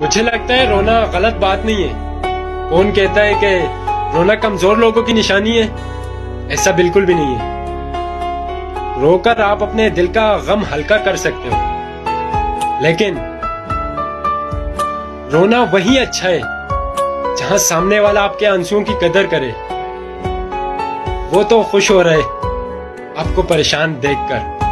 मुझे लगता है रोना गलत बात नहीं है। कौन कहता है कि रोना कमज़ोर लोगों की निशानी है? ऐसा बिल्कुल भी नहीं है। रोकर आप अपने दिल का गम हल्का कर सकते हो। लेकिन रोना वही अच्छा है, जहाँ सामने वाला आपके आंसुओं की कदर करे। वो तो खुश हो रहे, आपको परेशान देखकर।